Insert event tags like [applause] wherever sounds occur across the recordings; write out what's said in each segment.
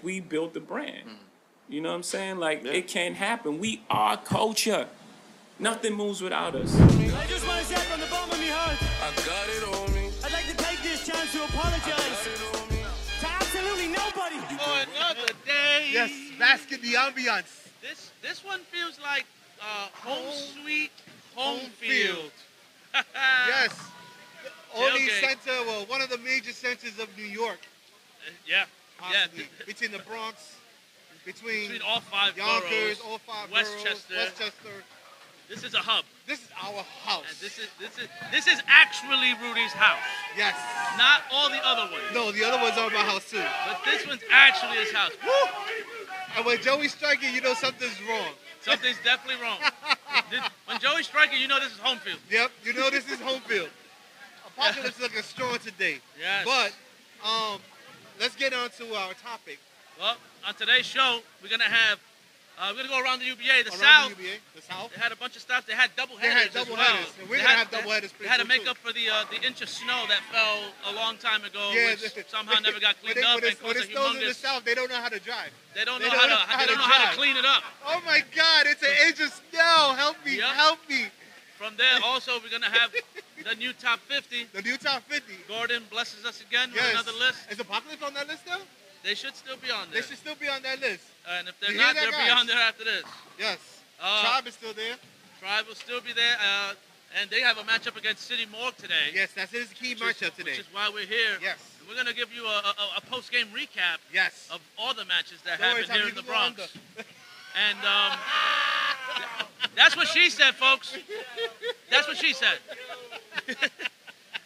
like we built the brand. You know what I'm saying? Like it can't happen. We are culture. Nothing moves without us. I just want to say from the bottom of my heart, I got it on me. I'd like to take this chance to apologize to absolutely nobody. For another day. Yes, bask in the ambiance. This this one feels like uh, home Home- sweet, home, home field. field. [laughs] [laughs] Yes. The only Tailgate. center, well, one of the major centers of New York, Yeah. Yeah. between the Bronx, between, Between all five Yonkers, boroughs, all five Westchester. boroughs, Westchester. This is a hub. This is our house. And this is this is this is actually Rudy's house. yes. Not all the other ones. No, the other ones are my house too. But this one's actually his house. Woo! And when Joey's striking, you know something's wrong. Something's definitely wrong. [laughs] When Joey's striking, you know this is home field. Yep, you know this is home field. [laughs] Apocalypse looking strong today. Yes. But um, let's get on to our topic. Well, on today's show, we're gonna have uh, we're gonna go around the UBA. The Around South, the UBA, the South. they had a bunch of stuff. They had double They headers. had double well. headers, and we're They gonna had- have double headers They had to make up for the uh, the inch of snow that fell a long time ago, Yeah, which somehow never got [laughs] cleaned up when and when it snows in the. South, they don't know how to drive. They don't they know don't how know to. how They don't to know how to clean it up. Oh my God! It's an inch of snow. Help me! Yep. Help me! From there, also, we're gonna have the new top 50. The new top 50. Gordon blesses us again Yes. with another list. Is Apocalypse on that list though? They should still be on there. They should still be on that list. And if they're You not, they'll be on there after this. Yes. Uh, Tribe is still there. Tribe will still be there, uh, and they have a matchup against City Morgue today. Yes, that's his key which is- matchup today. Which is why we're here. Yes. And we're gonna give you a, a, a post-game recap Yes. of all the matches that Don't happened here in the can go on Bronx. And um, [laughs] that's what she said, folks. That's what she said.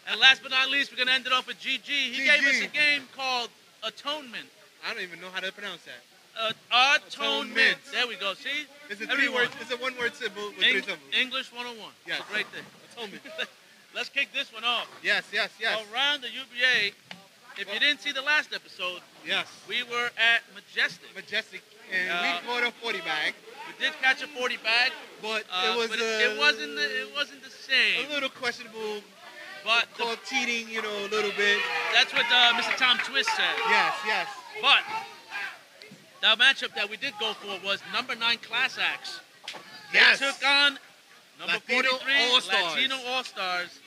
and last but not least, we're gonna end it off with GG. He gave us a game called Atonement. I don't even know how to pronounce that. Uh, atonement. Atonement. There we go. See? It's a three word. It's a one word symbol with three Eng- symbols. English 101. Yes. It's a great thing. Atonement. [laughs] Let's kick this one off. Yes, yes, yes, Around the UBA, if you didn't see the last episode, yes. we were at Majestic. Majestic, and Uh, we caught a 40 bag, We did catch a 40 bag, but uh, it was but it, it wasn't the, it wasn't the same. a little questionable. But the, Called cheating, you know, a little bit. that's what uh, Mr. Tom Twist said. Yes, yes. But the matchup that we did go for was number nine Class Acts. They Yes. took on number Latino 43 All-Stars. Latino All Stars.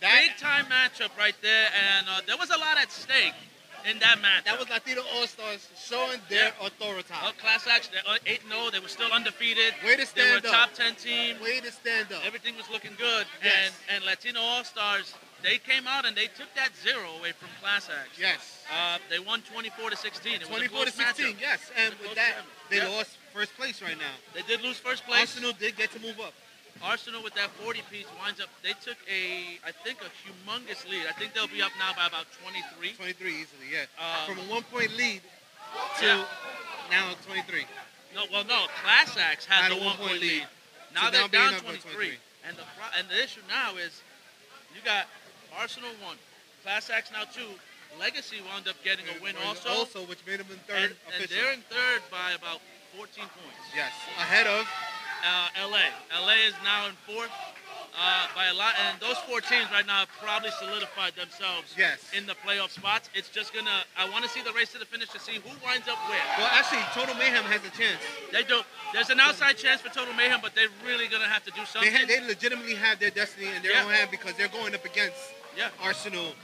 That, Big time matchup right there, and uh, there was a lot at stake in that match. that was Latino All Stars showing their Yeah. authority. Well, Class Acts, they're uh, 8 0. They were still undefeated. Way to stand up. They were a stand top up. 10 team. Way to stand up. Everything was looking good. Yes. And, and Latino All Stars, they came out and they took that zero away from Class Acts. Yes. Uh, they won 24 to 16. It 24 to 16. matchup. Yes, and It was a with that, matchup. they Yeah. lost first place right now. They did lose first place. Arsenal did get to move up. Arsenal with that 40 piece winds up. They took a, I think, a humongous lead. I think they'll be up now by about 23. 23 easily, yeah. Um, From a one point lead to Yeah. now 23. No, well, no. Class Acts had, the one one-point point lead. lead. Now So they're down 23. 23. And the and the issue now is, you got Arsenal one, Class Acts now two. Legacy wound up getting a win also. Also, which made them in third and, and they're in third by about 14 points. yes, ahead of Uh, LA. LA is now in fourth uh, by a lot, and those four teams right now have probably solidified themselves Yes. in the playoff spots. It's just gonna. I want to see the race to the finish to see who winds up where. Well, actually, Total Mayhem has a chance. They do. There's an outside chance for total mayhem, but they're really gonna have to do They something. ha- they legitimately have their destiny in their Yeah. own hand because they're going up against yeah. Arsenal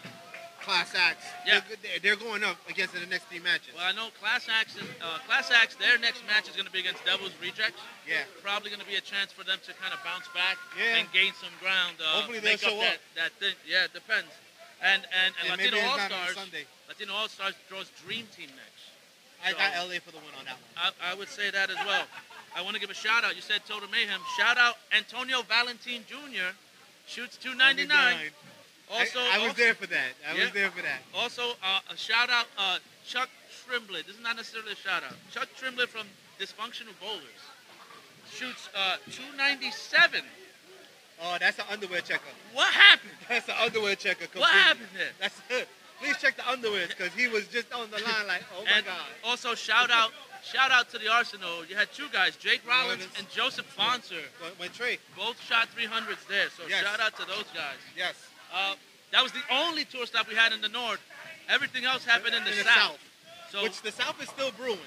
class acts. Yeah. They're, they're going up against in the next three matches. Well, I know Class Acts. and- Uh, Class Acts. Their next match is gonna be against Devil's Rejects. Yeah. Probably gonna be a chance for them to kind of bounce back Yeah. and gain some ground. Uh, Hopefully they'll make up show that, up. that thing. Yeah, it depends. And and, and, And Latino All Stars. Sunday. Latino All Stars draws Dream Team next. I got LA for the win on that one. I, I would say that as well. I want to give a shout out. You said Total Mayhem. Shout out Antonio Valentin Jr. Shoots 299. Also, I, I was also, there for that. I Yeah. was there for that. Also, uh, a shout out uh, Chuck Trimblett. This is not necessarily a shout out. Chuck Trimblett from Dysfunctional Bowlers shoots uh, 297. Oh, that's an underwear checker. What happened? That's an underwear checker. What happened there? That's it. [laughs] Please check the underwear because he was just on the [laughs] line like, oh my and god. also shout out, shout out to the Arsenal. You had two guys, Jake Rollins and Joseph Fonser. When Trey, Both shot 300s there. So Yes. shout out to those guys. yes, Uh, that was the only tour stop we had in the north. Everything else happened in the, in the south. south. So Which the South is still brewing.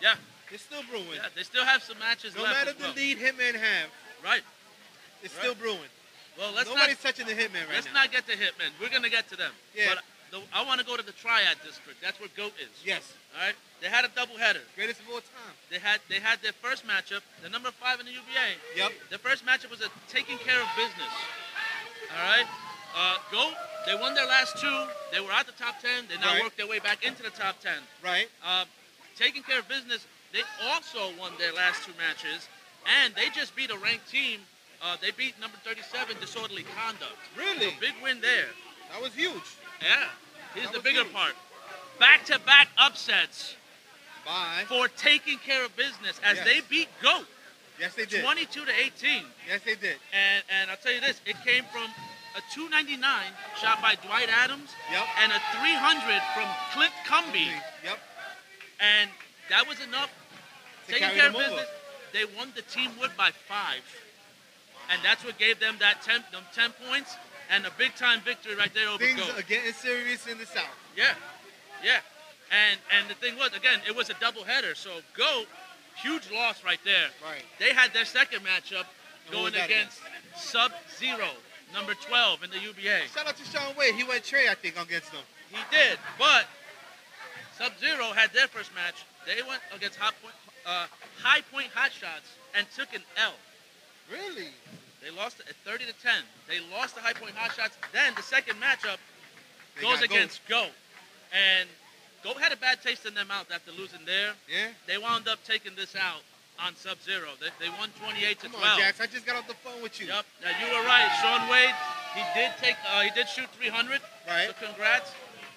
yeah, It's still brewing. yeah, they still have some matches no left. matter as the well. lead Hitman have, Right. it's Right. still brewing. Well, let's Nobody's not touching the Hitman right now. let's not get to Hitman. We're gonna get to them. Yeah. But the, I want to go to the Triad District. That's where Goat is. Yes. All right. They had a doubleheader. Greatest of all time. They had they had their first matchup. The number five in the UBA. Yep. The first matchup was a taking care of business. All right. Uh, Goat. They won their last two. They were at the top ten. They now Right. worked their way back into the top ten. Right. Uh, taking care of business. They also won their last two matches, and they just beat a ranked team. Uh, they beat number 37 Disorderly Conduct. Really? So big win there. That was huge. Yeah. Here's That the bigger huge. part. Back-to-back upsets Bye. for taking care of business as Yes. they beat Goat Yes, they did. 22 to 18. Yes, they did. And and I'll tell you this, it came from a 299 shot by Dwight Adams Yep. and a 300 from Clint Cumby. Yep. And that was enough. To Taking care of them over. business, they won the team wood by five. And that's what gave them that 10, them 10 points and a big time victory right there over Things Goat. are getting serious in the South. Yeah, yeah. And and the thing was, again, it was a doubleheader. So Goat, huge loss right there. Right. They had their second matchup going against Sub Zero, number 12 in the UBA. Shout out to Sean Wade. He went Trey, I think, against them. He did, but Sub Zero had their first match. They went against Hot Point, uh, High Point Hot Shots and took an L. Really? They lost at 30 to 10. They lost the High Point Hot Shots. Then the second matchup They goes against Goat. And Goat had a bad taste in their mouth after losing there. Yeah? They wound up taking this out on Sub Zero. They, they won 28 to Come 12. on, Jax. I just got off the phone with you. Yep. Now you were right. Sean Wade, he did take, uh, he did shoot 300. Right. So congrats.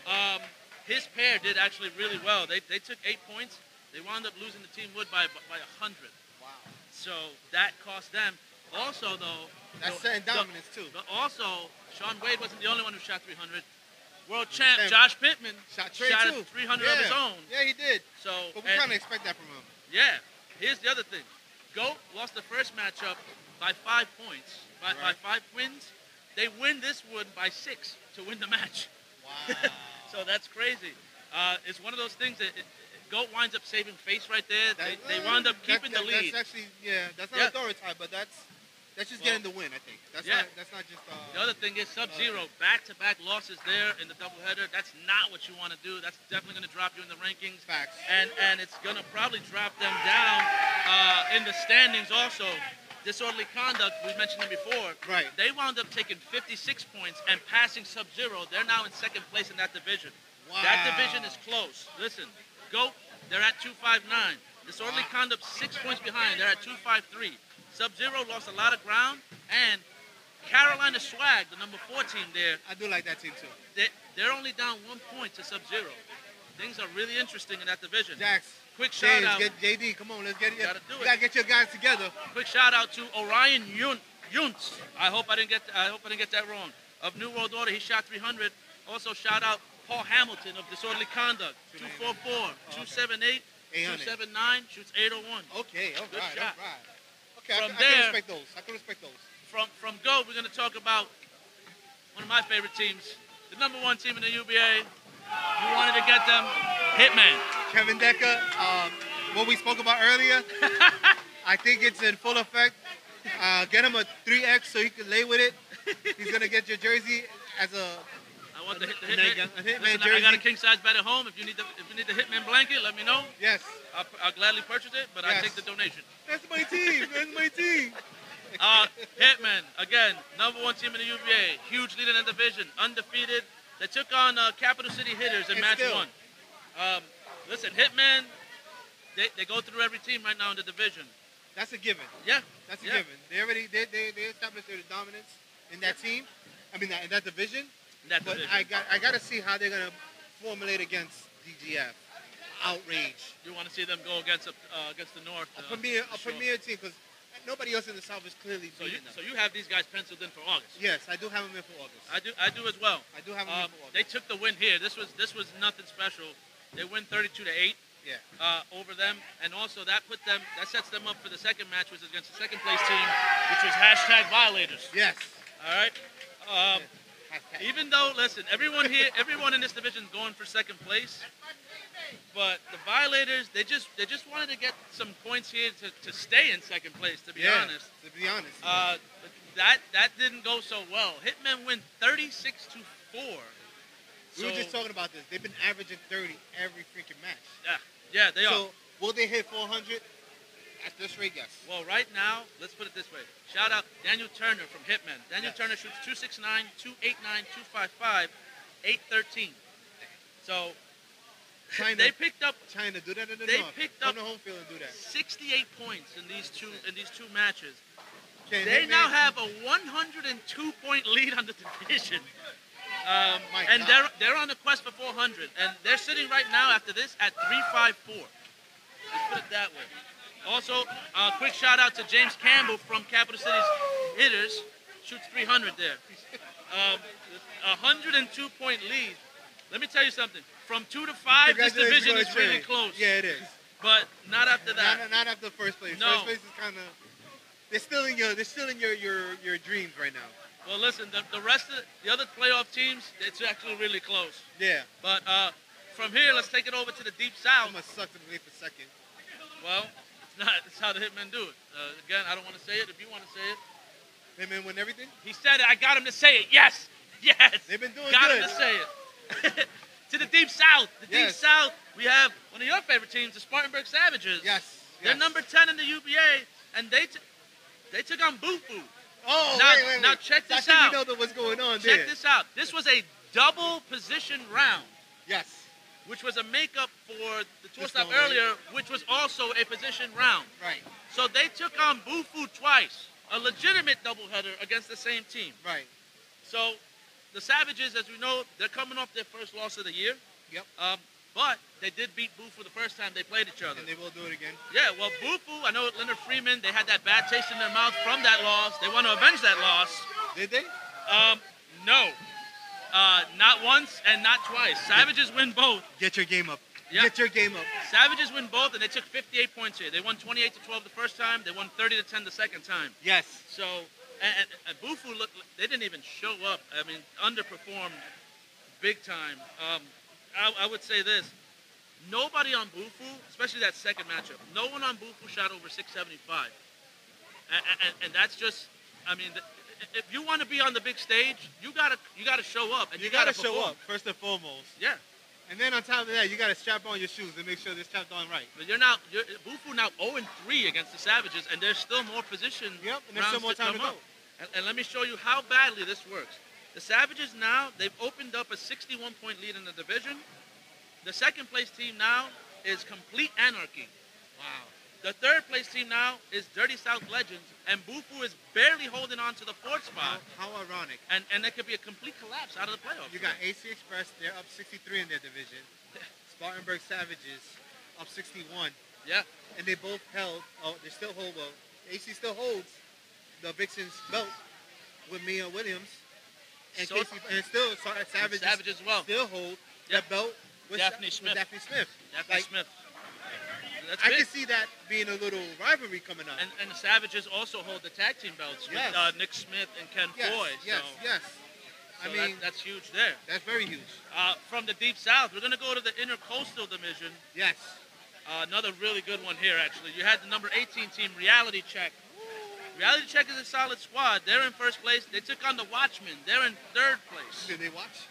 Um, his pair did actually really well. They, they took eight points. They wound up losing the team wood by by a hundred. Wow. So that cost them. Also though, That's the- the- dominance, too. But also, Sean Wade wasn't the only one who shot 300. World champ. Josh Pittman Shot shot too. 300 yeah. of his own. Yeah, he did. So But we kind of expect that from him. yeah. Here's the other thing. Goat lost the first matchup by five points, by, by five wins. They win this one by six to win the match. Wow. [laughs] So that's crazy. Uh, it's one of those things that it, Goat winds up saving face right there. They, That- they wound up keeping that- the lead. That's actually, yeah, that's not Yeah. authority type, but that's that's just Well, getting the win, I think. That's yeah. not that's not just uh, The other thing is Sub Zero, back to back losses there in the doubleheader. That's not what you want to do. That's definitely going to drop you in the rankings. facts. And, and it's going to probably drop them down uh, in the standings also. Disorderly conduct, we mentioned it before. Right. They wound up taking 56 points and passing Sub Zero. They're now in second place in that division. Wow. That division is close. Listen, Goat, they're at 259. Disorderly Wow. conduct, six points behind. They're at 253. Sub Zero lost a lot of ground. And Carolina Swag, the number four team there, I do like that team too. they, they're only down one point to Sub Zero. Things are really interesting in that division. Jax, Quick shout James, out. get JD. Come on, let's get it. Gotta do you it. gotta get your guys together. Quick shout out to Orion Yun, Yuntz. I hope I didn't get I hope I didn't get that wrong. Of New World Order, he shot 300. Also shout out Paul Hamilton of Disorderly Conduct, 244, 278, 800. 279, shoots 801. Okay, all Good right, shot. all right. Okay, From I, I there- can respect those. I can respect those. From from Go, we're gonna talk about one of my favorite teams, the number one team in the UBA. You wanted to get them, Hitman. Kevin Decker, um, what we spoke about earlier, [laughs] I think it's in full effect. Uh, get him a 3X so he can lay with it. He's gonna get your jersey as a want the, hit, the Hitman. Hitman- a Hitman Listen, I got a king size bed at home. If you need the if you need the Hitman blanket, let me know. yes. I'll, I'll gladly purchase it, but I take the donation. That's my team. That's my team. [laughs] Uh, Hitman, again, number one team in the UBA. Huge lead in the division. Undefeated. They took on uh, Capital City Hitters in And match still. one. Um, listen, Hitman, they, they go through every team right now in the division. That's a given. Yeah. That's a Yeah. given. They already they, they, they established their dominance in that team. I mean, in that division. That But division. I got I got to see how they're gonna formulate against DGF. Outrage. you want to see them go against uh, against the North. A uh, premier a for sure. premier team because nobody else in the South is clearly So you, them. so you have these guys penciled in for August. yes, I do have them in for August. I do I do as well. I do have them Um, in for August. they took the win here. This was this was nothing special. They win 32 to 8 yeah. uh, over them, and also that put them that sets them up for the second match, which is against the second place team, which was hashtag violators. Yes. All right. Um. Even though, listen, everyone here, everyone in this division is going for second place. but the violators, they just they just wanted to get some points here to, to stay in second place. To be yeah, honest, To be honest. uh, but that that didn't go so well. Hitmen win 36 to four. we were just talking about this. They've been averaging 30 every freaking match. Yeah, yeah, they are. So will they hit 400? At this rate, yes. Well, right now, let's put it this way. Shout out Daniel Turner from Hitman. Daniel Yes. Turner shoots 269, 289, 255, 813. So China, they picked up China, do that in the they north. picked up- home field and do that. 68 points in these two in these two matches. Can They Hitman- now have a 102 point lead on the division. [laughs] Um, My and God. they're they're on the quest for 400, and they're sitting right now after this at 354. Let's put it that way. Also, uh, quick shout out to James Campbell from Capital City's Hitters, shoots 300 there. Um, a 102 point lead. Let me tell you something. From two to five, this division is really close. Yeah, it is. But not after that. Not, not after first place. No. First place is kind of. They're still in your. They're still in your your your dreams right now. Well, listen, the, the rest of the, the other playoff teams, it's actually really close. Yeah. But uh, from here, let's take it over to the deep south. I'm gonna suck to play for second. Well, not. It's how the Hitmen do it. Uh, again, I don't want to say it. If you want to say it, Hitman win everything. he said it. I got him to say it. Yes, yes. They've been doing got good. him to say it. [laughs] to the deep south. The deep Yes. south. We have one of your favorite teams, the Spartanburg Savages. Yes. They're yes. number ten in the UBA, and they t- they took on Bufu. Oh, Now- wait, wait, wait. now check this I think out. we know that what's going on Check there. this out. This was a double position round. Yes. Which was a makeup for the tour stop earlier, which was also a position round. Right. So they took on Bufu twice, a legitimate doubleheader against the same team. Right. So the Savages, as we know, they're coming off their first loss of the year. Yep. Um, but they did beat Bufu the first time they played each other. And they will do it again. Yeah, well, Bufu, I know Leonard Freeman, they had that bad taste in their mouth from that loss. They want to avenge that loss. Did they? Um, no. Uh, not once and not twice. Savages win both. Get your game up. Yeah. Get your game up. Savages win both, and they took 58 points here. They won 28 to 12 the first time. They won 30 to 10 the second time. Yes. So, and, and, and Bufu looked, they didn't even show up. I mean, underperformed big time. Um, I, I would say this: nobody on Bufu, especially that second matchup, no one on Bufu shot over 675, and, and, and that's just, I mean. th- If you want to be on the big stage, you gotta you gotta show up and You, you, gotta, gotta, show up first and foremost. Yeah, And then on top of that, you gotta strap on your shoes and make sure they're strapped on right. But you're now, you're, Bufu now 0 3 against the Savages, and there's still more position. Yep, and there's still more time to come go. And, and let me show you how badly this works. The Savages now, they've opened up a 61 point lead in the division. The second place team now is Complete Anarchy. Wow. The third place team now is Dirty South Legends, and Bufu is barely holding on to the fourth spot. how ironic. And, and there could be a complete collapse out of the playoffs. You got AC Express, they're up 63 in their division. [laughs] Spartanburg Savages up 61. Yeah. And they both held, oh, they still hold, well, AC still holds the Vixens belt with Mia Williams. And, So- Casey, and still, Savages, Savage as well. still hold that belt with, Daphne with Smith. Daphne Smith. Daphne Like, Smith. That's I big. can see that being a little rivalry coming up. And, and the Savages also hold the tag team belts Yes. with uh, Nick Smith and Ken yes, Foy. yes, so, yes. so I mean, that, that's huge there. that's very huge. Uh, from the deep south, we're going to go to the intercoastal division. Yes. Uh, another really good one here, actually. You had the number 18 team, Reality Check. Reality Check is a solid squad. They're in first place. They took on the Watchmen. They're in third place. Did they watch?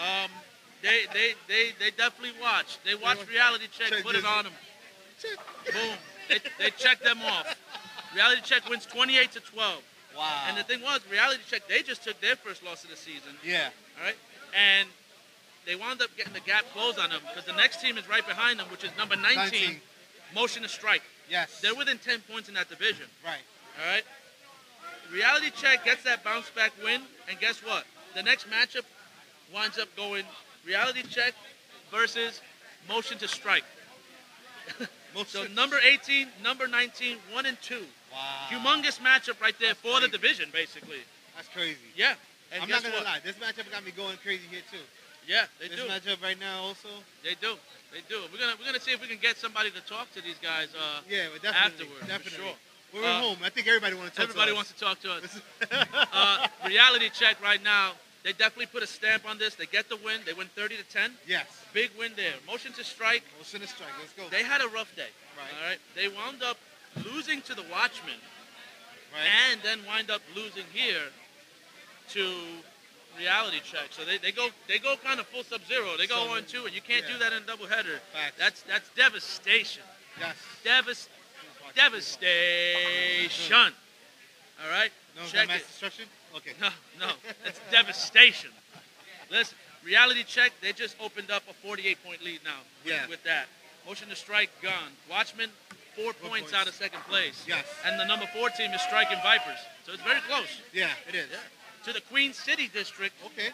Um, they, they, they, they definitely watched. They watched watch- Reality Check, check put it on them. Boom. They, they checked them off. Reality Check wins 28 to 12. Wow. And the thing was, Reality Check, they just took their first loss of the season. yeah. All right, and they wound up getting the gap closed on them because the next team is right behind them, which is number 19, 19. Motion to Strike. Yes. They're within 10 points in that division. right. All right. Reality Check gets that bounce back win, and guess what? The next matchup winds up going Reality Check versus Motion to Strike. [laughs] Most So number 18, number 19, one and two. Wow. Humongous matchup right there That's for the division, basically. That's crazy. Yeah. And I'm not gonna what? lie. This matchup got me going crazy here too. Yeah, they this do. matchup right now also. They do. They do. We're gonna we're gonna see if we can get somebody to talk to these guys. Uh, Yeah, but definitely. Afterward, definitely. sure. We're Uh, at home. I think everybody wants to talk to us. everybody to wants to talk to us. uh, reality check right now. They definitely put a stamp on this. They get the win. They win 30 to 10. Yes. Big win there. Motion to strike. Motion to strike. Let's go. They had a rough day. Right. All right. They wound up losing to the Watchmen right. and then wind up losing here to reality check. So they, they go they go kind of full sub zero. They go So, 1 2 and you can't yeah. do that in a doubleheader. Facts. That's that's devastation. yes. Devas- devastation. All right? No, check that mass it. destruction? Okay. No, no, it's devastation. Listen, reality check. They just opened up a 48 point lead now. With, Yeah. with that, motion to strike gone. Watchmen four points, points. out of second place. Yes. And the number four team is striking Vipers, so it's very close. Yeah, it is. Yeah. To the Queen City district, Okay.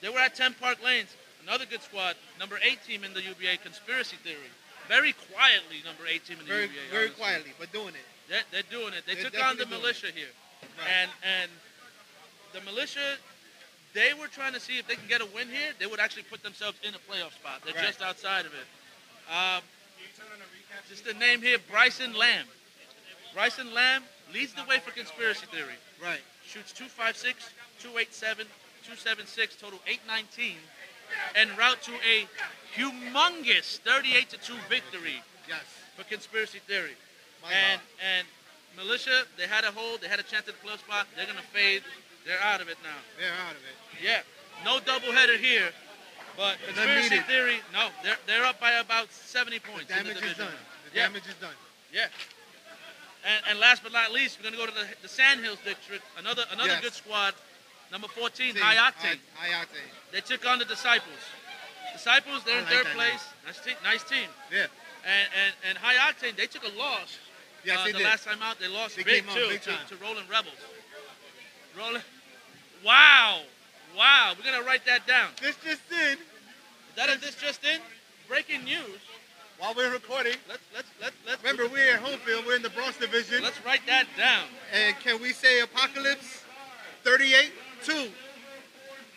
they were at 10 Park Lanes. Another good squad. Number eight team in the UBA. Conspiracy Theory. Very quietly, number eight team in the Very, UBA. very honestly. quietly, but doing it. They're, they're doing it. They They're took on the militia here. And and the militia, they were trying to see if they can get a win here. They would actually put themselves in a playoff spot. They're Right. just outside of it. Um, just the name here, Bryson Lamb. Bryson Lamb leads the way for conspiracy theory. right. Shoots 256, 287, 276, total 819, and route to a humongous 38 to 2 victory Yes. for conspiracy theory. My And God. and militia, they had a hold, they had a chance at the playoff spot. They're gonna fade. They're out of it now. They're out of it. Yeah, no doubleheader here, but conspiracy theory, no, they're they're up by about 70 The points. in the damage is done. The yeah, damage is done. yeah. And, and last but not least, we're gonna go to the, the Sandhills district. Another another Yes. good squad. Number 14, See, High Octane. High, octane. They took on the Disciples. Disciples, they're I in like third place. Nice team. Nice team. Yeah. And, and and High Octane, they took a loss Yes, uh, the did. last time out, they lost They big came too big to, to Rolling Rebels. Rolling. Wow, wow. We're gonna write that down. This just in. That is this just in. Breaking news. While we're recording, Let's let's let's let's remember we're at home field. We're in the Bronx division. let's write that down. And can we say Apocalypse 38 2?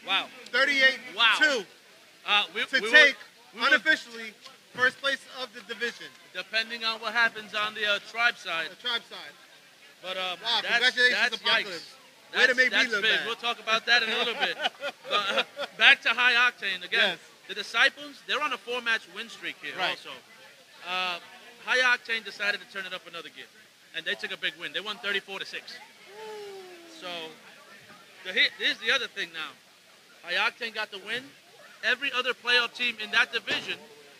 Wow. 38 Wow. 2 Uh, we, to we take we will- unofficially first place of the division, depending on what happens on the uh, tribe side. the tribe side. But uh, Wow, that's, congratulations, that's Apocalypse. Way to That's, make me look big. bad. We'll talk about that in a little bit. [laughs] But, uh, back to high octane again. Yes. The disciples, they're on a four-match win streak here Right. also. Uh, high octane decided to turn it up another gear, and they took a big win. They won 34 to six. So the hit, here's the other thing now. High octane got the win. Every other playoff team in that division,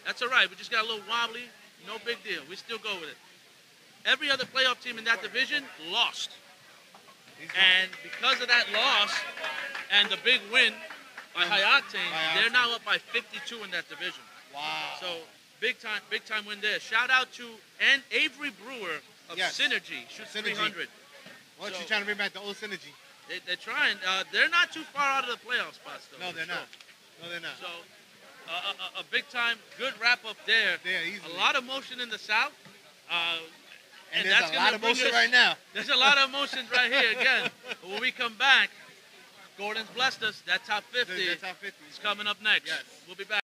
that's all right. We just got a little wobbly. No big deal. We still go with it. Every other playoff team in that division lost. And because of that loss and the big win by High Octane, they're now up by 52 in that division. wow. So big time, big time win there. Shout out to and Avery Brewer of Yes. Synergy, shoots Synergy. 300. Why don't so- you trying to bring back the old synergy? They, they're trying. Uh, they're not too far out of the playoff spots though. No, they're sure. not. No, they're not. So a, a, a big time, good wrap up there. They're easily. A lot of motion in the south. Uh, and, and there's that's a lot of motion us- right now. [laughs] There's a lot of emotions right here again. But [laughs] when we come back, Gordon's blessed us. That top 50 The, the top 50. is coming up next. Yes. We'll be back.